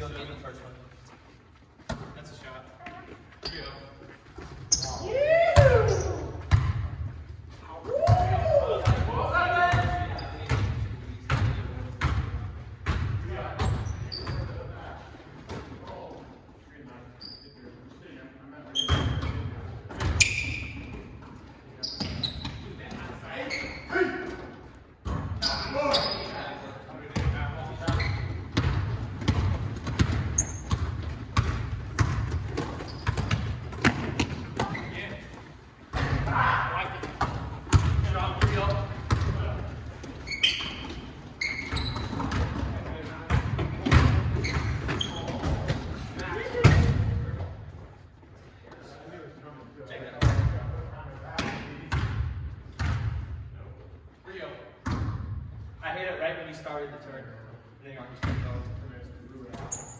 He'll the first one. That's a shot. Here you go. I you started the turn. Then your arms kept going. Yeah.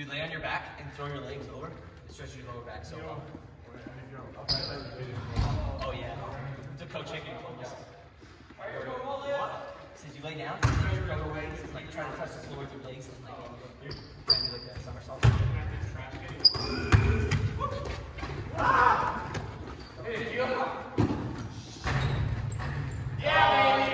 Dude, lay on your back and throw your legs over. It stretches your lower back so well. Oh yeah. It's a coach Hickey told us. You lay down, you throw your legs, and like try to touch the floor with your legs, and like you try to do like that somersault. Good,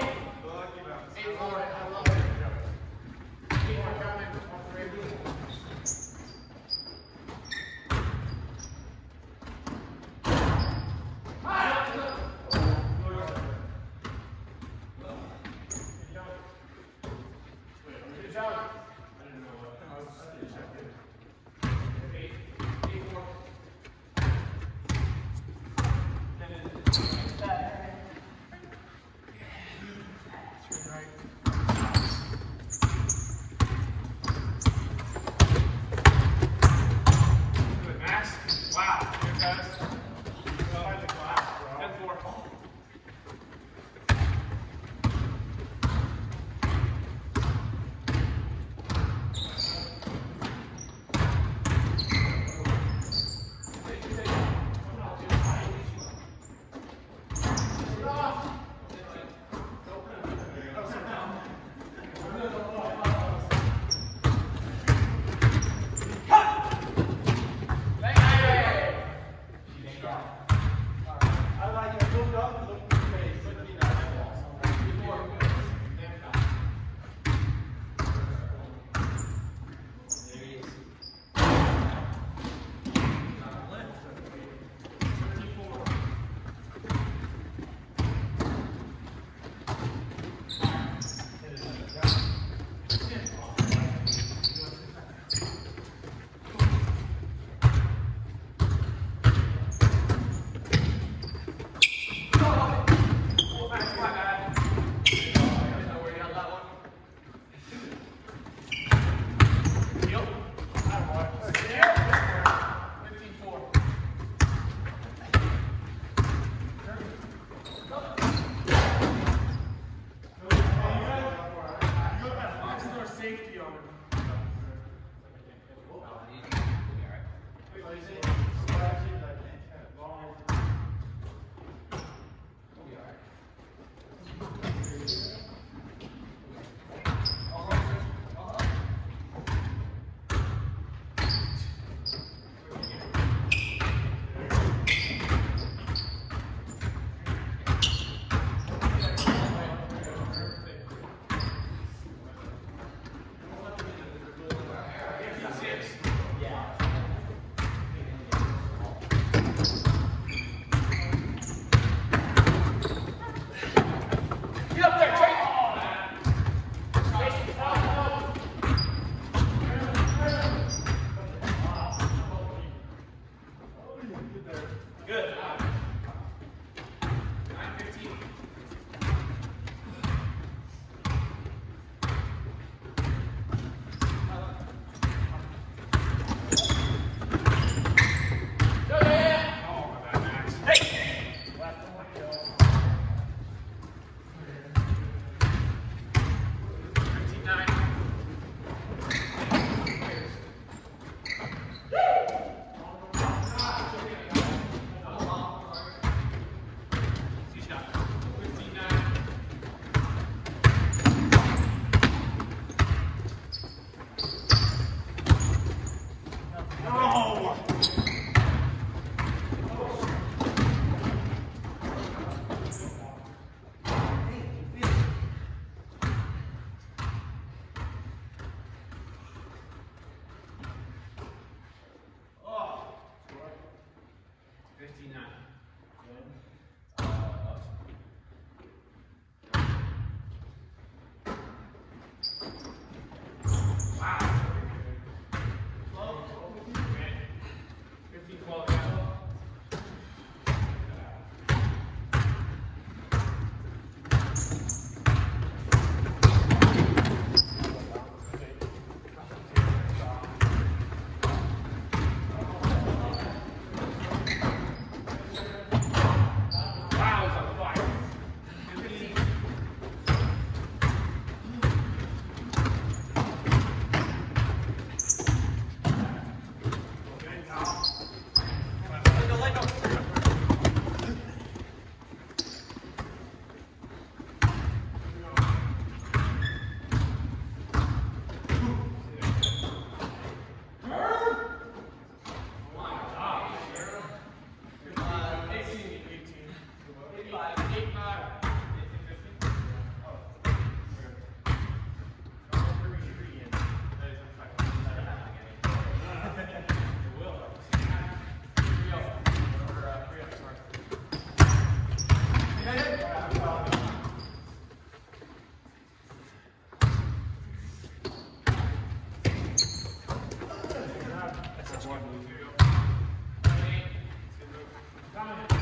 Coming.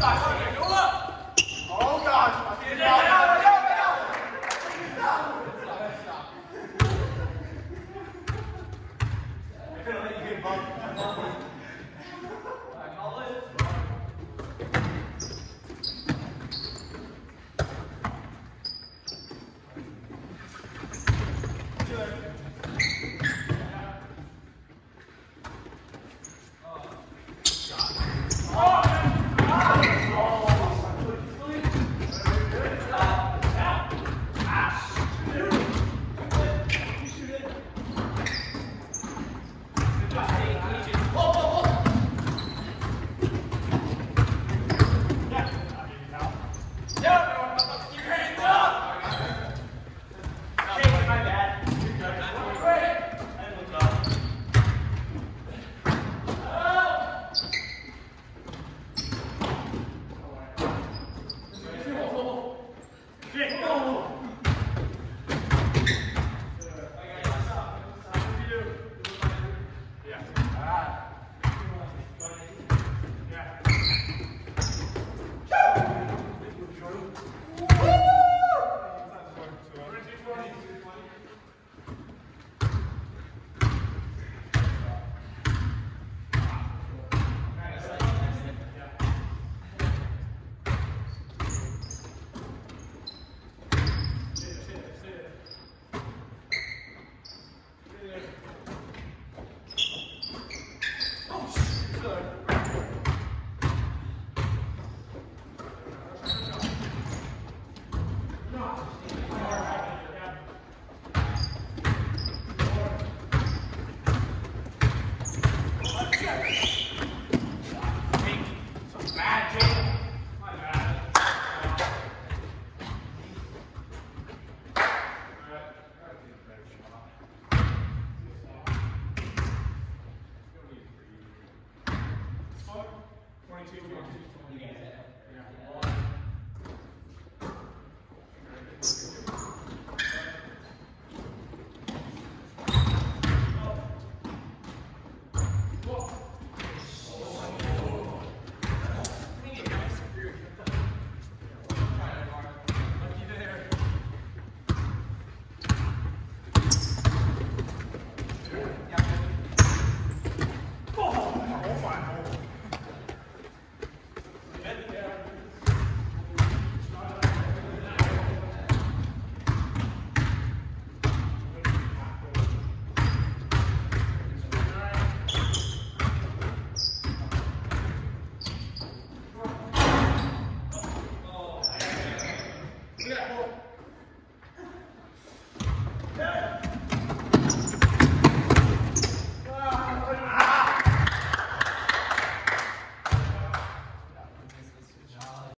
Oh